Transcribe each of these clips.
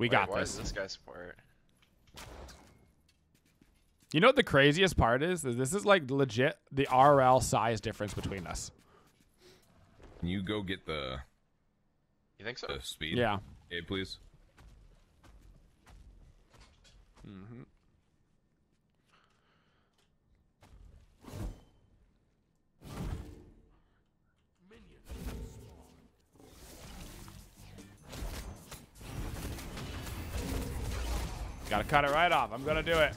We Wait, got why this. Is this guy support? You know what the craziest part is? Is this is like legit the RL size difference between us. Can you go get the You think so? the speed? Yeah. Hey, please. Mm-hmm. Gotta cut it right off. I'm gonna do it.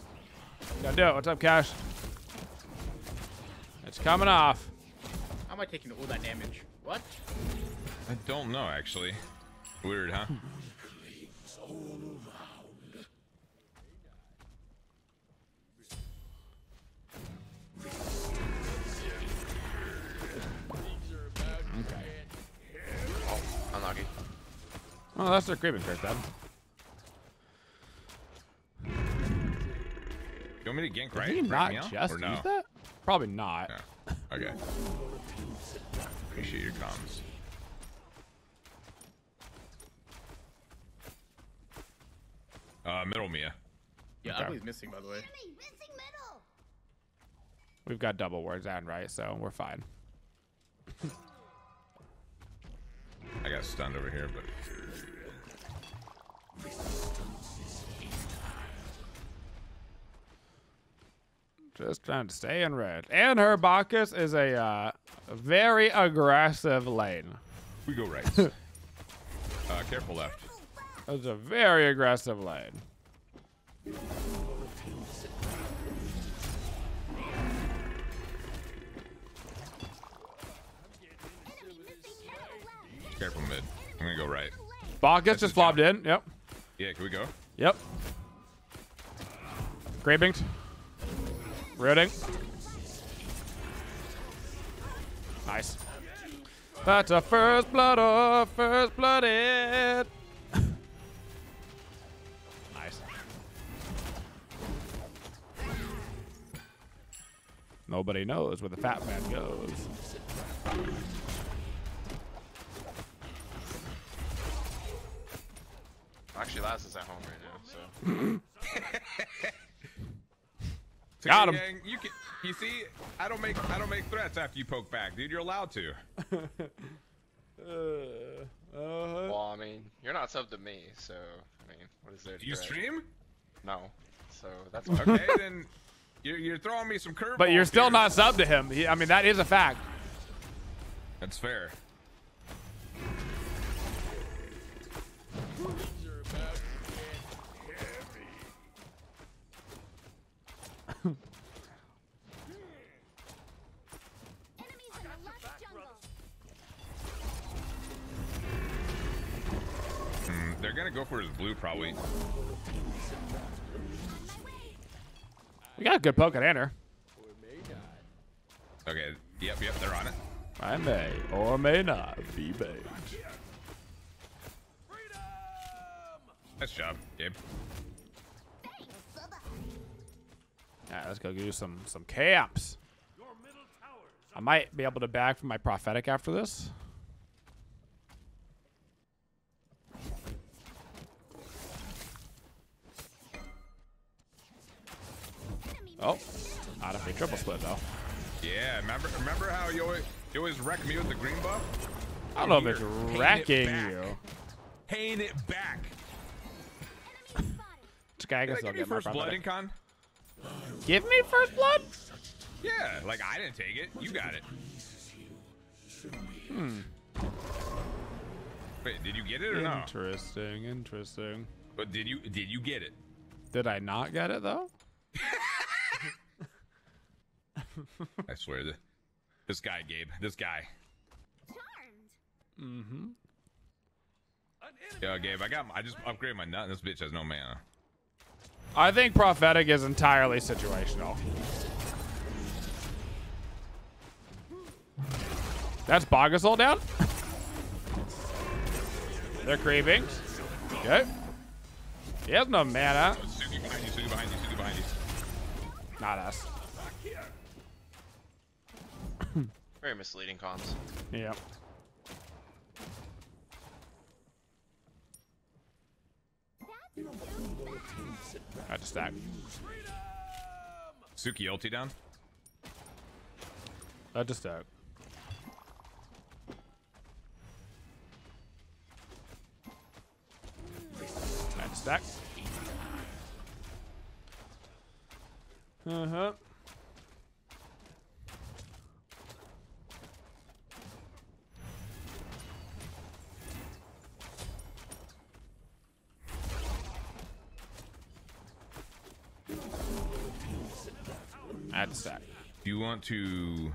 Gotta do it. What's up, Cash? It's coming off. How am I taking all that damage? What? I don't know actually. Weird, huh? Okay. Oh, unlucky. Oh, that's their creeping curse, then. You want me to gank right? Did he not meow? just no? use that? Probably not. No. Okay. Appreciate your comms. Uh, middle Mia. Yeah, Okay. Ugly's missing, by the way. We've got double words and right, so we're fine. I got stunned over here, but Just trying to stay in red. And her Bacchus is a uh, very aggressive lane. we go right. uh, careful left. That's a very aggressive lane. Careful mid. I'm gonna go right. Bacchus just flopped in. Yep. Yeah, can we go? Yep. Graping. Rooting. Nice. That's a first blood or first blooded. nice. Nobody knows where the fat man goes. Actually, Laz is at home right now, so. So, Got him. gang, You can. You see, I don't make I don't make threats after you poke back, dude. You're allowed to. Uh, Well, I mean, you're not sub to me, so I mean, what is there? to Do you threat? stream? No. So that's Okay, then you're, you're throwing me some curveballs. but you're still here. not sub to him. He, I mean, that is a fact. That's fair. Go for his blue probably. We got a good poke at Anhur. Okay. Yep. Yep. They're on it. I may or may not be baked. Nice job, Gabe. Yeah, let's go do some some camps. I might be able to back from my prophetic after this. Oh, not if we triple split though. Yeah. Remember remember how you always you always wreck me with the green buff? I don't know if it's it wrecking back. you. Paying it back. I Did I guess I'll get my first blood in con? Give me first blood. Yeah, like I didn't take it. You got it. Hmm. Wait, did you get it or no? Interesting. Interesting. But did you did you get it? Did I not get it though? I swear that this guy, Gabe, this guy. Mm-hmm. Yo, Gabe, I got I just upgraded my nut. This bitch has no mana. I think prophetic is entirely situational. That's Bogasol down. They're creeping. Okay. He has no mana. Sugi behind you, Sugi behind you, Sugi behind you. Not us. Very misleading comms. Yep. I just to stack. Suki ulti down. I just to stack. I had stack. Uh huh. I had to stack. Do you want to?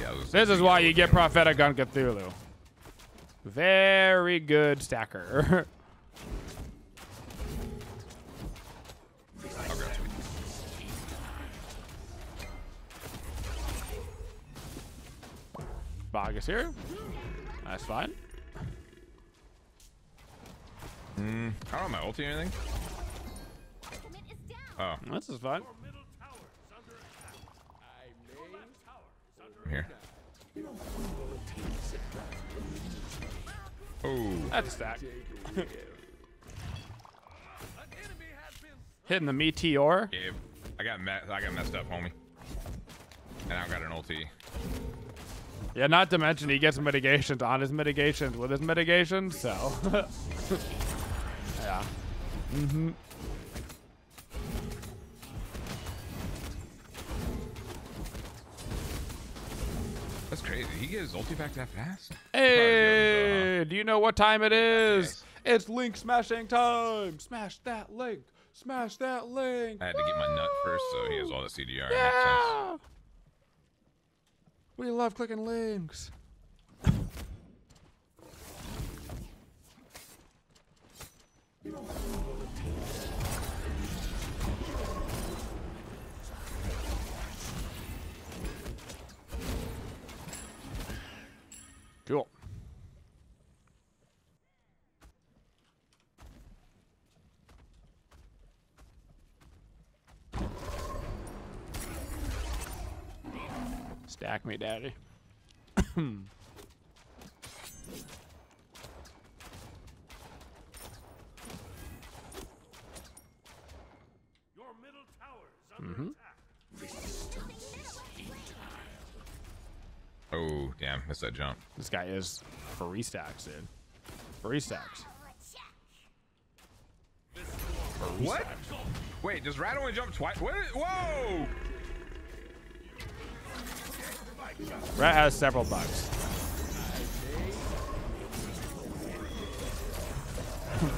Yeah. This is why you get prophetic on Cthulhu. Very good stacker. I'll grab Suki. Bog is here. That's fine. Mm, I don't have my ulti or anything. Oh, This is fine. I'm here. Oh, That's a. Hitting the meteor. Gabe, I got I got messed up, homie. And I got an ulti. Yeah, not to mention he gets mitigations on his mitigations with his mitigations, so. yeah. Mm-hmm. Crazy. He gets his ulti back that fast? Hey, do you know what time it is? Yes. It's link smashing time. Smash that link. Smash that link. I had to get my nut first, so he has all the CDR. Makes sense. Yeah. We love clicking links. Stack me, daddy. Mm-hmm. Oh, damn. Missed that jump. This guy is free stacks, dude. Free stacks. Free What? stacks. Wait, does Rat only jump twice? What? Whoa! Rat has several bugs.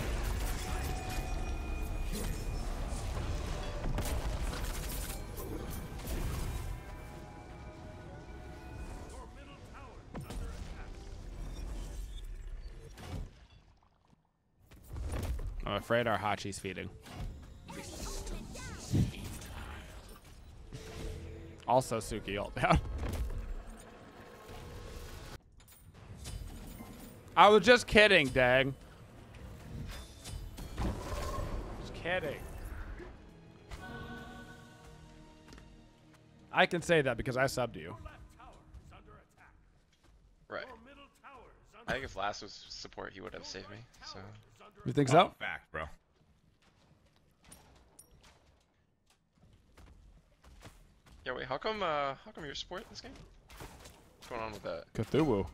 I'm afraid our Hachi's feeding. Also Suki ult down. I was just kidding, dang. Just kidding. I can say that because I subbed you. Right. I think if last was support, he would have saved me. So You think Oh, so? Back, bro. yeah, wait. How come? Uh, how come you're support this game? What's going on with that? Cthulhu.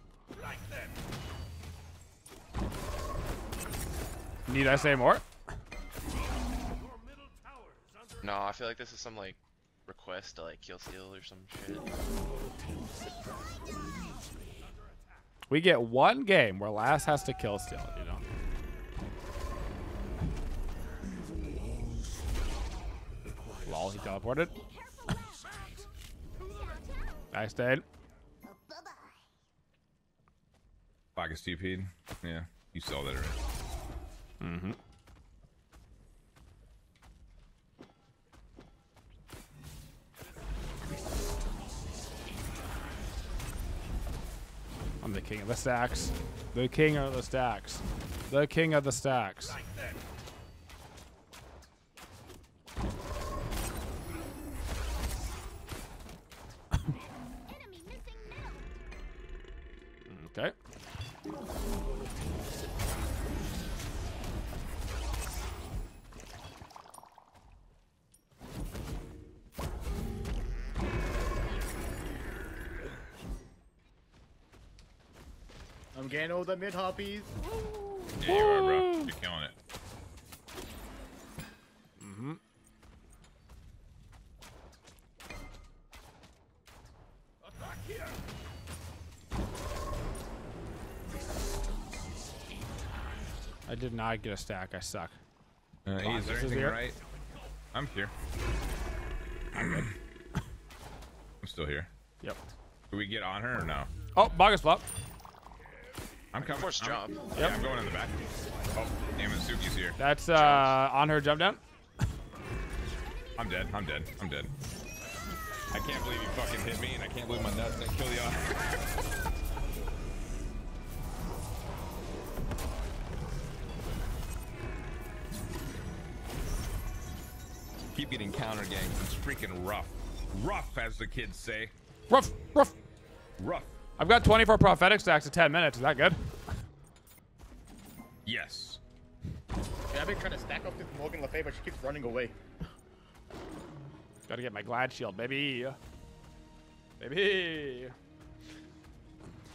Need I say more? No, I feel like this is some like request to like kill steal or some shit. We get one game where Last has to kill still, you know. Lol, he teleported. I stayed. Pocket TP'd. Yeah, you saw that already. Mm-hmm. I'm the king of the stacks. The king of the stacks. The king of the stacks. I'm the mid hoppies. Yeah, you are, bro. You're killing it. I did not get a stack. I suck. Uh, hey, is there this is anything right? I'm here. I'm still here. Yep. Do we get on her or no? Oh, Bacchus flop. I'm coming. Force I'm, jump. Yeah, I'm going in the back. Oh, damn it, Suki's here. That's uh on her jump down. I'm dead. I'm dead. I'm dead. I can't believe you fucking hit me, and I can't believe my nuts didn't kill the otter. Keep getting counter gang. It's freaking rough. Rough, as the kids say. Rough, rough. Rough. I've got 24 prophetic stacks in 10 minutes. Is that good? Yes. Yeah, I've been trying to stack up with Morgan Le Fay, but she keeps running away. Gotta get my glad shield, baby. Baby.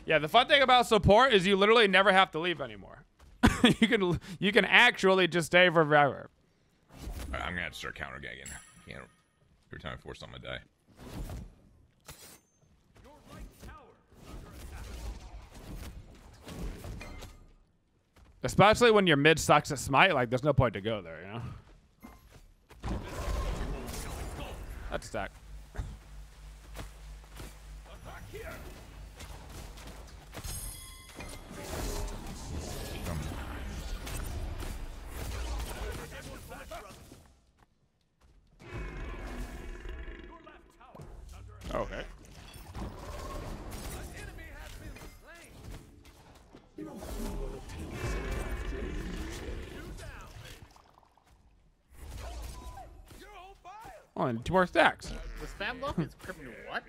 Yeah, the fun thing about support is you literally never have to leave anymore. you can you can actually just stay forever. Alright, I'm gonna have to start counter gagging. Can't. Every time I force someone to die. Especially when your mid sucks at smite, like there's no point to go there, you know? That's stack. And two more stacks. The spam lock is criminal. What?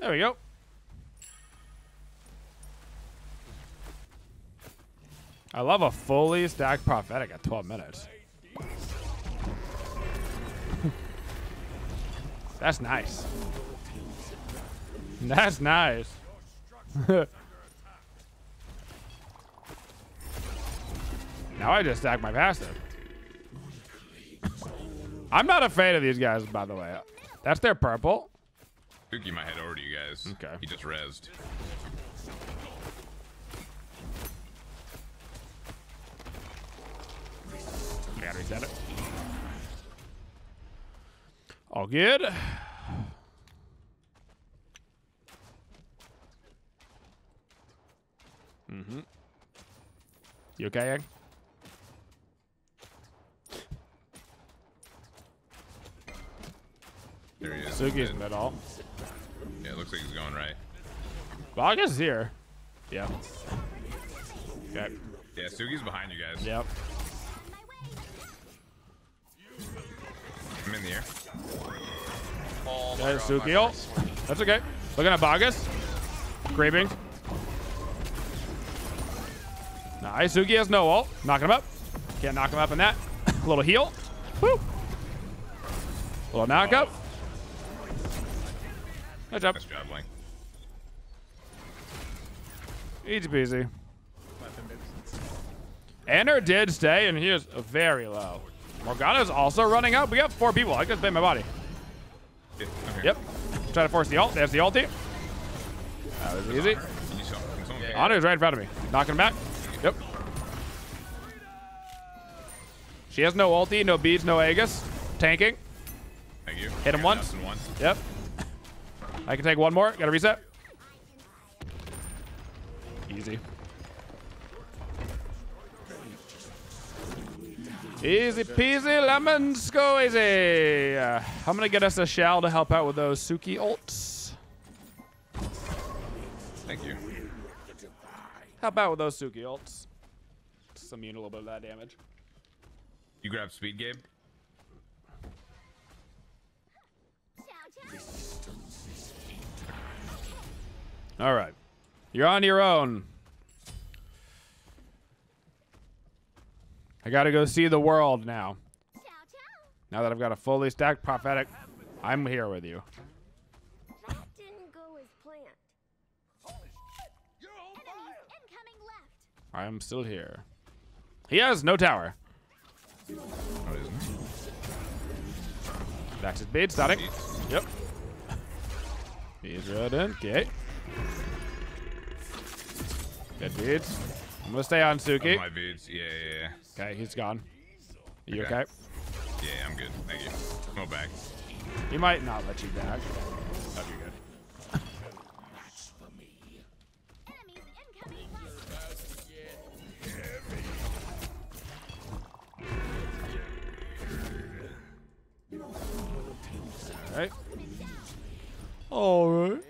There we go. I love a fully stacked prophetic at 12 minutes. That's nice. That's nice. now I just stack my passive. I'm not afraid of these guys, by the way. That's their purple. Suki might head over to you guys. Okay. He just rezzed. Gotta reset it. All good. Mm-hmm. You okay, Egg? There he is. Suki's in all. Yeah, it looks like he's going right. Well, I guess it's here. Yeah. Okay. Yeah, Suki's behind you guys. Yep. I'm in the air. Oh my There's god, my That's okay. Looking at Bacchus. Creeping. Nice. Suki has no ult. Knocking him up. Can't knock him up in that. A little heal. Woo. Little knock up. Good job. Nice job, Link. Easy peasy. Anhur did stay, and he is very low. Morgana's also running up. We got four people. I can spin my body. Yeah, I'm. Yep. Try to force the ult. There's the ulti. Ah, that was easy. Can you show- can someone get- Anhur's right in front of me. Knocking him back. Yep. She has no ulti, no beads, no Aegis. Tanking. Hit him once. Once. Yep. I can take one more. Gotta reset. Easy. Easy peasy, lemon squeezy. Uh, I'm gonna get us a shell to help out with those Suki ults. Thank you. Help out with those Suki ults. Just immune a little bit of that damage. You grab speed, Gabe. All right. You're on your own. I gotta go see the world now. Now that I've got a fully stacked prophetic, I'm here with you. That didn't go as planned. Enemies incoming left. I am still here. He has no tower. Oh, isn't? That's his bead, static. Yep. He's rodent. Okay. Good beads. I'm gonna stay on Suki. are my beads. Yeah, yeah, yeah. Okay, he's gone. You Okay. okay? Yeah, I'm good. Thank you. No back. He might not let you back. That'd be good. Enemies incoming left. Alright.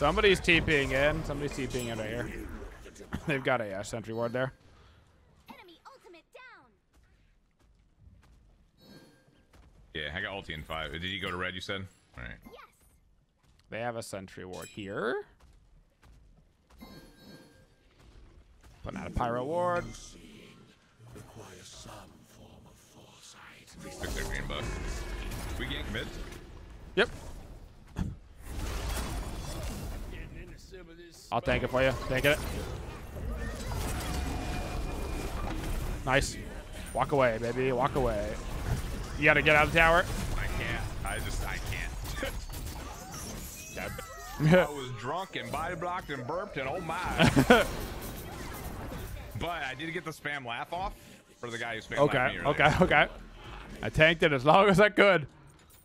Alright. Somebody's TPing in. Somebody's TPing in right here. They've got a uh, sentry ward there. Enemy ultimate down. Yeah, I got ulti in five. Did you go to red? You said. All right. Yes. They have a sentry ward here. Putting out a pyro ward. Fix their green buff. We gank mid. Yep. I'll tank it for you. Tank it. Nice. Walk away, baby. Walk away. You gotta get out of the tower. I can't. I just I can't. I was drunk and body blocked and burped and oh my. but I did get the spam laugh off for the guy who spam okay, me okay, okay. I tanked it as long as I could.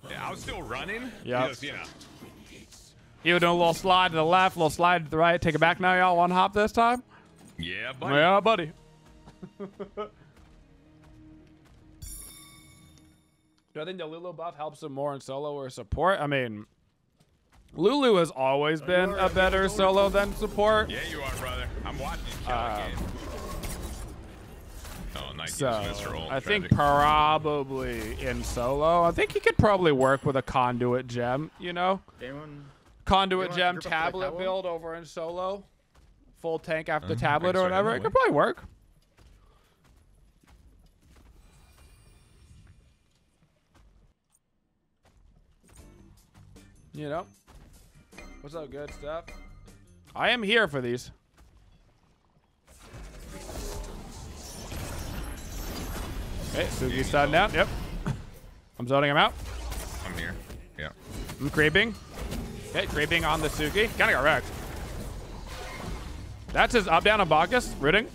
Yeah, I was still running. Yeah. You know. You do a little slide to the left, a little slide to the right. Take it back now, y'all. One hop this time. Yeah, buddy. Yeah, buddy. Do I think the Lulu buff helps him more in solo or support? I mean, Lulu has always oh, been a better solo than support. Yeah, you are, brother. I'm watching you kill the game. Oh, nice. So I think Tragic. probably in solo, I think he could probably work with a conduit gem. You know, Anyone? Conduit gem group up for the tablet tower? build over in solo, full tank after Uh, tablet or can whatever. It could probably work. You know, what's up, good stuff? I am here for these. Okay, Suki's done down. Yep. I'm zoning him out. I'm here. Yeah. I'm creeping. Okay, creeping on the Suki. Kinda got wrecked. That's his up down on Bacchus. Rooting.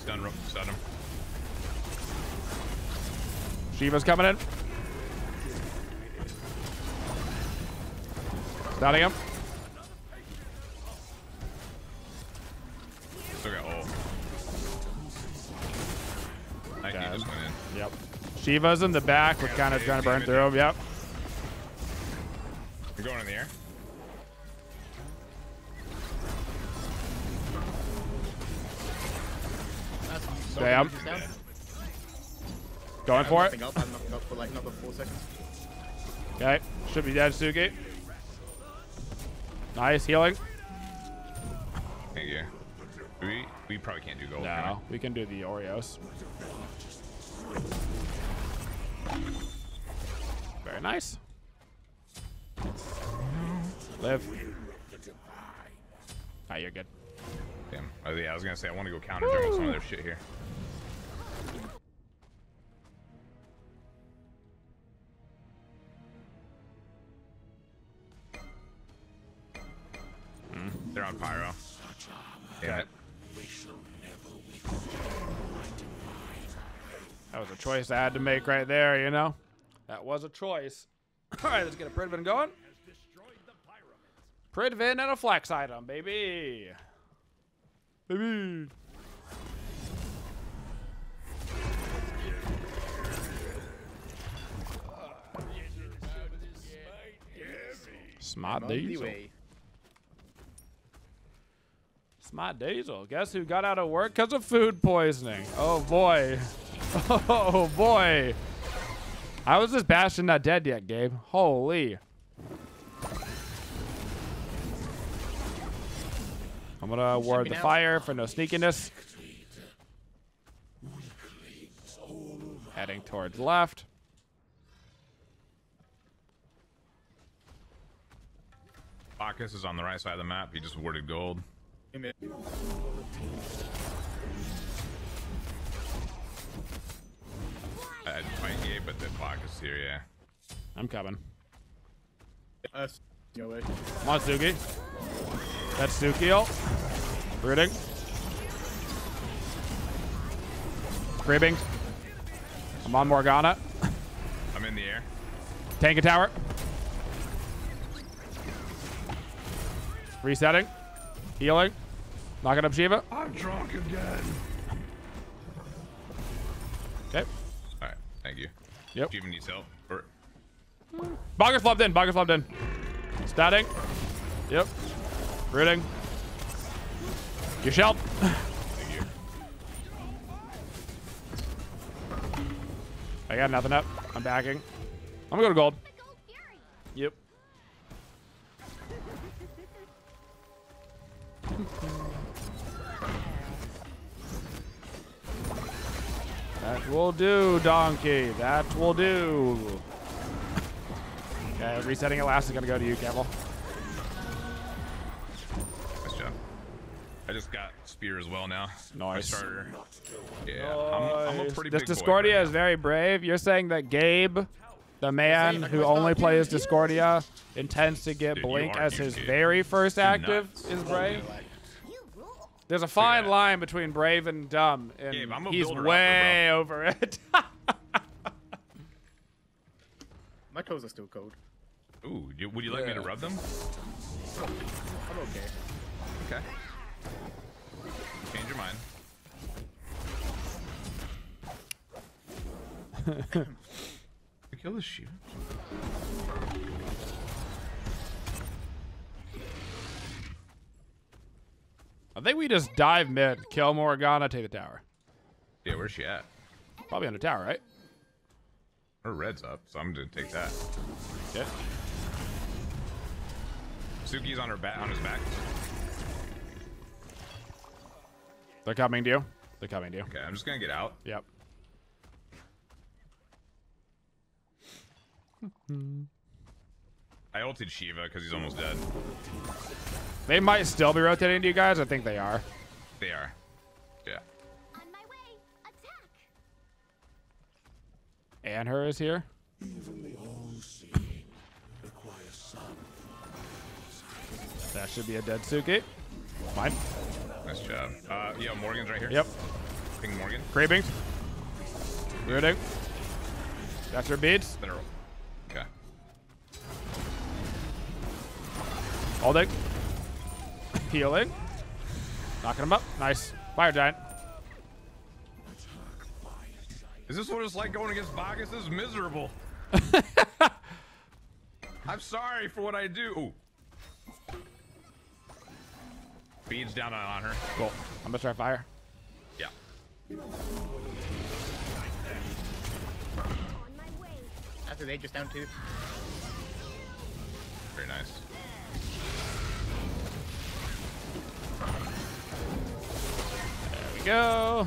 Stun, ro- stun him. Shiva's coming in. Stunning him. Still got ult. Can just went in. Yep. Shiva's in the back. We're kind of trying to burn through him. Yep. You're going in the air. That's so Damn. just down. Going for it. Up. I'm knocking up for like another four seconds. Okay. Should be dead, Suki. Nice healing. Thank you. We we probably can't do gold. can No, we can do the Oreos. Very nice. Live. Ah, you're good. Damn. Oh, yeah, I was gonna say I want to go counter jungle some of their shit here. They're on pyro. Damn it. That was a choice I had to make right there, you know? That was a choice. All right, let's get a Pridwen going. Pridwen and a flex item, baby. Baby. Smart diesel. Smart diesel. Guess who got out of work because of food poisoning? Oh boy. Oh boy. I was just bashing not dead yet, Gabe? Holy. I'm gonna ward the fire for no sneakiness. Heading towards left. Bacchus is on the right side of the map. He just warded gold. I had fight you, but the Bacchus here, yeah. I'm coming. Uh, no way. Matsugi. That's Suki ult. Rooting. Cribbing. I'm on Morgana. I'm in the air. Tank a tower. Resetting. Healing. Knocking up Shiva. I'm drunk again. Okay. All right, thank you. Yep. Do you even need help? Or, Bacchus flubbed in. Bacchus flubbed in. Statting. Yep. Rooting. You shall. you. I got nothing up. I'm backing. I'm gonna go to gold. Yep. That will do, donkey. That will do. Okay, resetting it last is gonna go to you, Campbell. Just got spear as well now. My Nice. starter. Yeah, I'm, I'm a pretty This big boy Discordia right is very brave. You're saying that Gabe, the man who only plays Discordia, intends to get Dude, Blink as his dude. very first active, nuts. is brave. There's a fine that. line between brave and dumb, and Gabe, I'm a he's builder way over it. My toes are still cold. Ooh, would you like me to rub them? I'm okay. Okay. Change your mind. We kill this sheep. I think we just dive mid, kill Morgana, take the tower. Yeah, where's she at? Probably on the tower, right? Her red's up, so I'm gonna take that. Yeah. Suki's on her back, on his back. They're coming to you. They're coming to you. Okay, I'm just gonna get out. Yep. I ulted Shiva because he's almost dead. They might still be rotating to you guys. I think they are. They are. Yeah. On my way. Attack. Anhur is here. That should be a dead Suki. Fine. Nice job. Uh, yeah, Morgan's right here. Yep. Ping Morgan. Creeping. Rooting. That's her beads. Her- Okay. Holding. Healing. Knocking him up. Nice. Fire giant. Is this what it's like going against Bacchus? This is miserable. I'm sorry for what I do. Ooh. Beads down on, on her. Cool. I'm gonna start fire. Yeah. On my way. After they just down two. Very nice. There we go.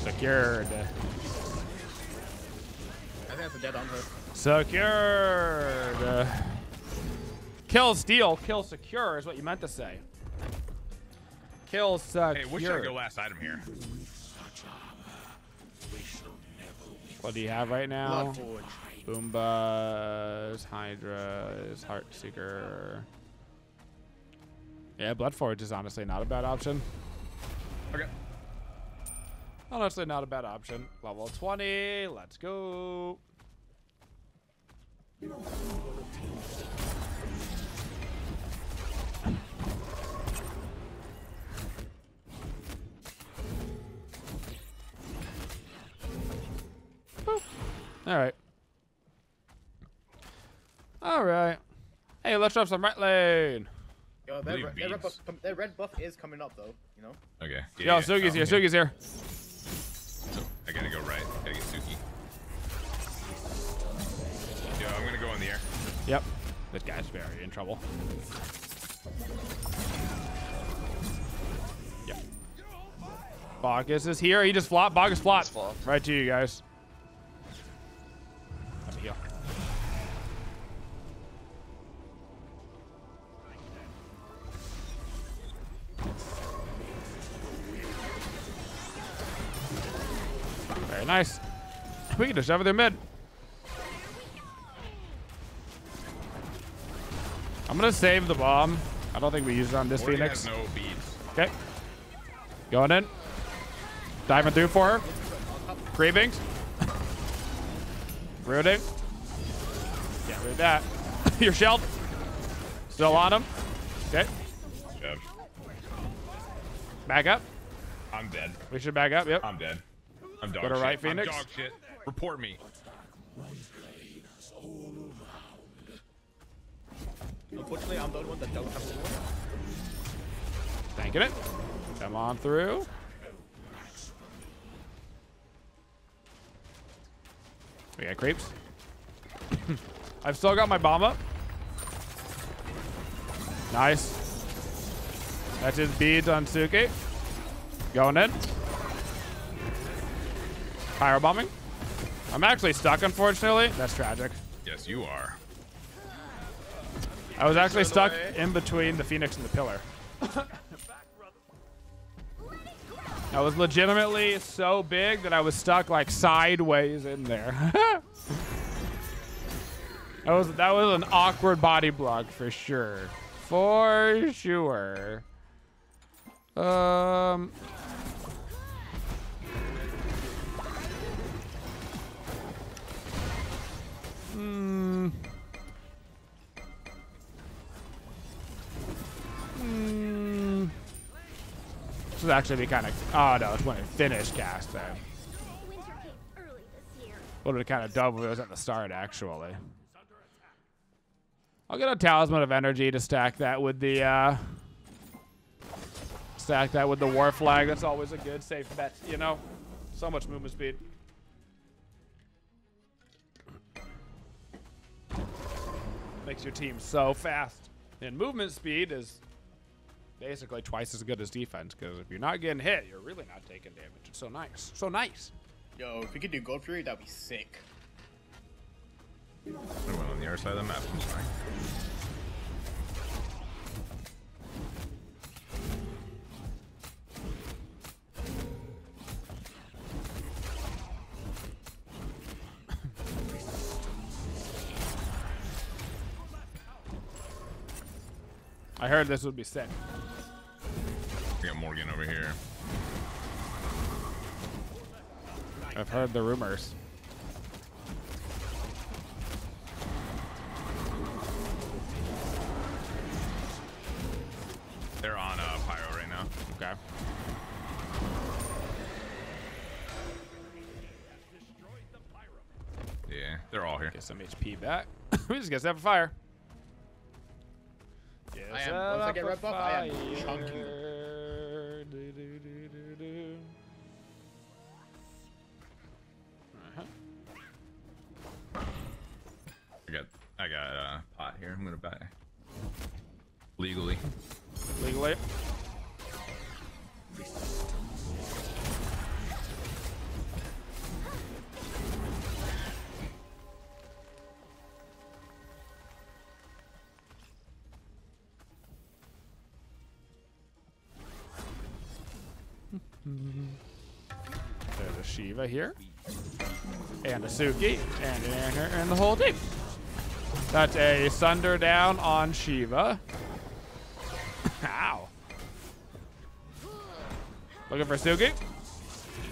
Secured. I think that's a dead on her. Secured. Kill steal, kill secure is what you meant to say. Kill secure. Hey, what should I go last item here? What do you have right now? Bloodforge. Bumba's, Hydras, Heartseeker. Yeah, Bloodforge is honestly not a bad option. Okay. Honestly, not a bad option. Level 20. Let's go. All right. All right. Hey, let's drop some right lane. Yo, that, re- that, red buff, that red buff is coming up though, you know? Okay. Yo, Yeah, Sugi's yeah. here. Sugi's here. I gotta go right. Gotta get Suki. Yo, I'm gonna go in the air. Yep. This guy's very in trouble. Yep. Bacchus is here. He just flopped. Bacchus flopped. Just flopped. Right to you guys. Nice. We can just it through mid. I'm gonna save the bomb. I don't think we use it on this Morgan Phoenix. no. Okay. Going in. Diving through for her. Creeping. Rooting. Can't read that. You're shelled. Still on him. Okay. Back up. I'm dead. We should back up. Yep. I'm dead. I'm dog Go to shit. right, Phoenix. I'm dog shit. Report me. Unfortunately, I'm the only one that don't have a sword. Thanking it. Come on through. We got creeps. I've still got my bomb up. Nice. That's his beads on Suki. Going in. Pyro bombing. I'm actually stuck, unfortunately. That's tragic. Yes, you are. I was actually Turn stuck away. in between the Phoenix and the pillar. I was legitimately so big that I was stuck like sideways in there. that was that was an awkward body block for sure. For sure. Um Hmm. This would actually be kind of. Oh no, it's when it finished cast then. Would have kind of doubled if it was at the start, actually. I'll get a talisman of energy to stack that with the uh stack that with the war flag. That's always a good safe bet, you know. So much movement speed. Makes your team so fast. And movement speed is basically twice as good as defense because if you're not getting hit, you're really not taking damage. It's so nice. So nice. Yo, if we could do Gold Fury, that'd be sick. I went on the other side of the map. I heard this would be sick. We got Morgan over here. I've heard the rumors. They're on uh, Pyro right now. Okay. Yeah, they're all here. Get some HP back. we just got to have a fire. Get red buff, I am chunking There's a Shiva here. And a Suki. And an Anhur and the whole team. That's a Sunder down on Shiva. Ow. Looking for Suki.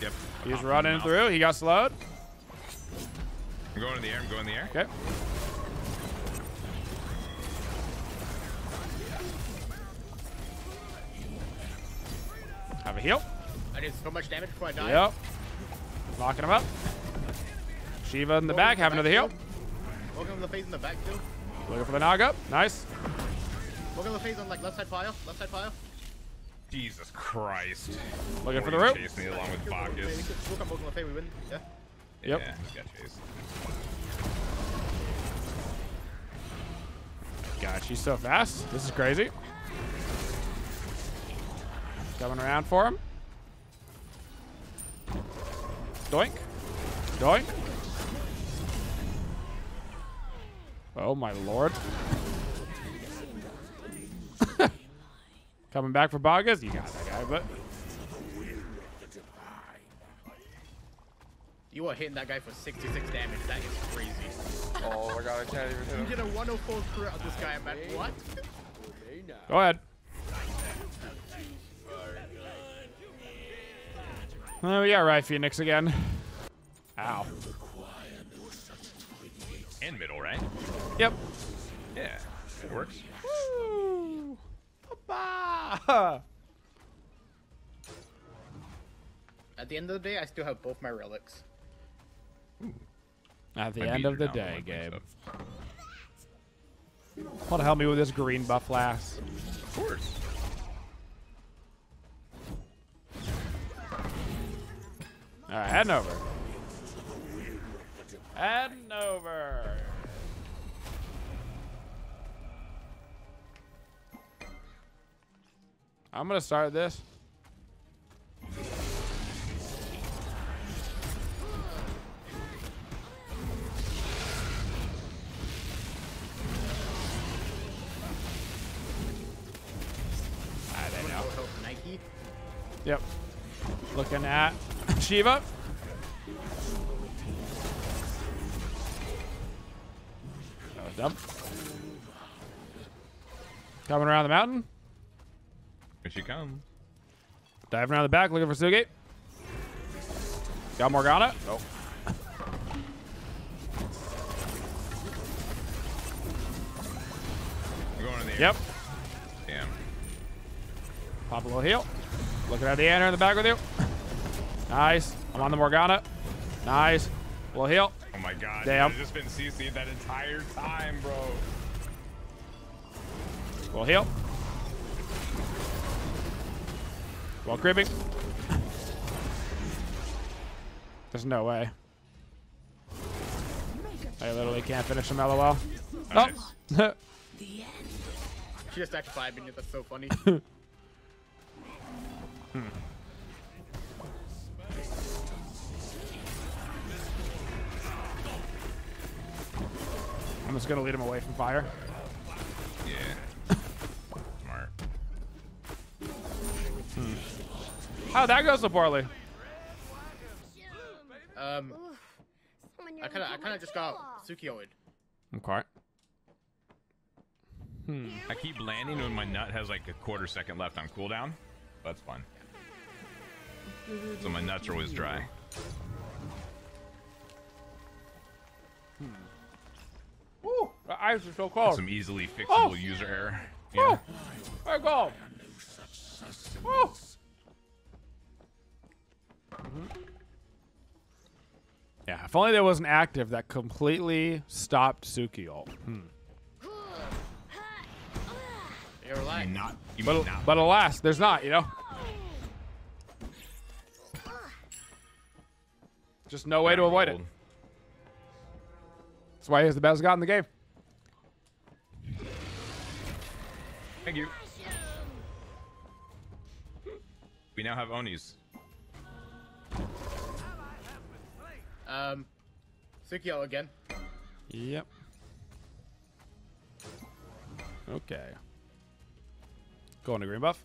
Yep. He's running through. He got slowed. I'm going in the air. I'm going in the air. Okay. Heal. I did so much damage before I died. Yep. Locking him up. Shiva in the Morgan back, in having another heal. too. Morgan on the phase in the back too. Looking for the knock up. Nice. Morgan on the phase on like left side file. Left side file. Jesus Christ. Looking for the Morgan rope. chased me along with Yeah, we Bacchus. could look at Morgan on the phase, we win. Yeah. Yep. Yeah, he got chased. God, she's so fast. This is crazy. Coming around for him. Doink. Doink. Oh my lord. Coming back for Bacchus? You got that guy, but You are hitting that guy for 66 damage. That is crazy. Oh my god, I can't even hit You him. get a 104 crit on this guy, man. What? Go ahead. Oh, yeah, right, Phoenix again. Ow. And middle, right? Yep. Yeah. It works. Woo! Papa! At the end of the day, I still have both my relics. At the My end of the day, like Gabe. stuff. Want to help me with this green buff last? Of course. All right, heading over. Heading over. I'm gonna start this. Alright, I know. Full health Nike. Yep. Looking at Shiva. That was dumb. Coming around the mountain. Here she comes. Diving around the back, looking for Sugate. Got Morgana. Nope. I'm going in the air. Yep. Damn. Pop a little heal. Looking at the Anna in the back with you. Nice. I'm on the Morgana. Nice. little heal. Oh my god. Damn. I've just been CC'd that entire time, bro. little heal. Well, creeping. There's no way. I literally can't finish him LOL. Nice. Oh. She just attacked 5 minutes. That's so funny. Hmm. I'm just gonna lead him away from fire. Yeah. Smart. Hmm. Oh, that goes so poorly. Um, I kind of, I kind of just tail got off. Tsukio'd. Okay. Hmm. I keep landing when my nut has like a quarter second left on cooldown. That's fun. So my nuts are always dry. Woo! The ice is so cold. Some easily fixable Oh. user error. Woo! Yeah. There you go. Woo! Yeah, if only there was an active that completely stopped Suki ult. Hmm. You're You right. not. You But, not. but alas, there's not, you know? Just no way to avoid it. That's why he's the best guy in the game. Thank you. We now have Onis. Um, Tsukio again. Yep. Okay. Go on to green buff.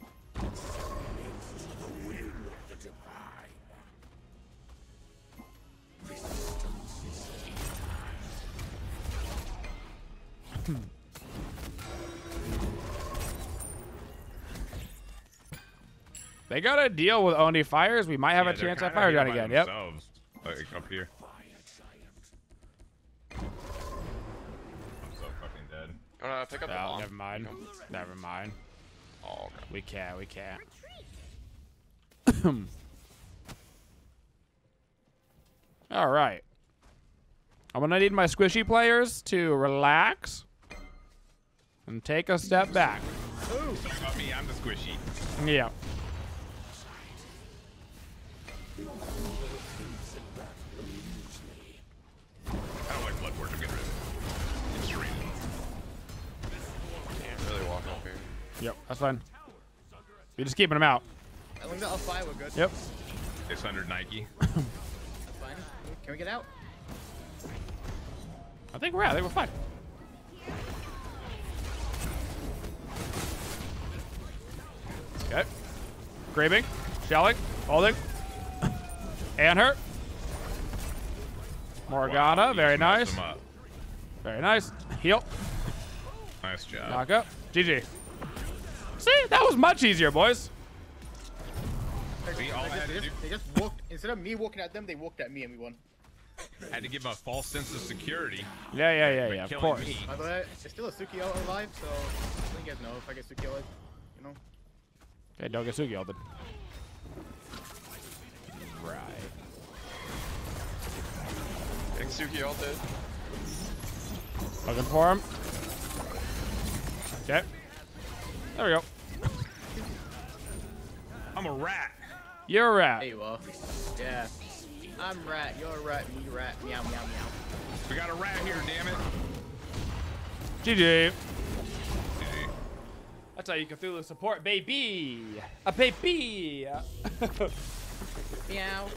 They got to deal with Oni fires. We might have Yeah, a chance at kinda fire here gun again. Yep. themselves. Like up here. I'm so fucking dead. You wanna pick up the Oh, bomb? never mind. Never mind. Oh, okay. We can't. We can't. All right. I'm gonna need my squishy players to relax and take a step back. Sorry about me, I'm the squishy. Yeah. Yep. That's fine. We're just keeping them out. As long as I'll fly, we're good. Yep. 600 Nike. That's fine. Can we get out? I think we're out. I think we're fine. Okay. Grabbing, shelling, holding, and hurt. Morgana, you very nice. Very nice. Heal. Nice job. Knock up. GG. See, that was much easier, boys. See, all They had to just, do, they just walked, instead of me walking at them, they walked at me and we won. had to give him a false sense of security. Yeah, yeah, yeah, yeah. Of course. me. By the way, there's still a Suki out alive, so I think you guys know if I get Suki alive, you know? Okay, don't get Sugi ulted. Right. Big Suki ulted. Looking for him. Okay. There we go. I'm a rat. You're a There rat. you are. Yeah. I'm rat, you're a rat, me rat, meow, meow, meow. We got a rat here, damn it. GG. Okay. That's how you Cthulhu support, baby. A baby. Meow.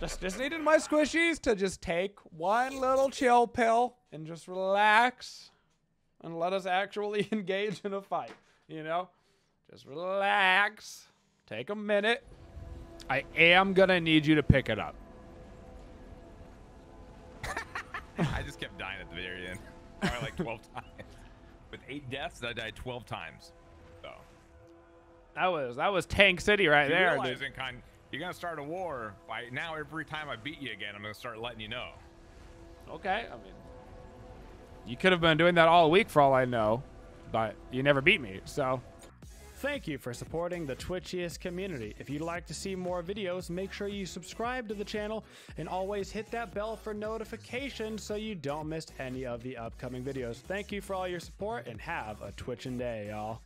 just, just needed my squishies to just take one little chill pill and just relax and let us actually engage in a fight. You know, just relax. Take a minute. I am gonna need you to pick it up. I just kept dying at the very end. Probably like 12 times. With eight deaths, I died 12 times. So, That was that was Tank City right you there. realize dude. kind, you're gonna start a war. By now, every time I beat you again, I'm gonna start letting you know. Okay, I mean, you could have been doing that all week for all I know, but you never beat me, so. Thank you for supporting the Twitchiest community. If you'd like to see more videos, make sure you subscribe to the channel and always hit that bell for notifications so you don't miss any of the upcoming videos. Thank you for all your support and have a twitching day, y'all.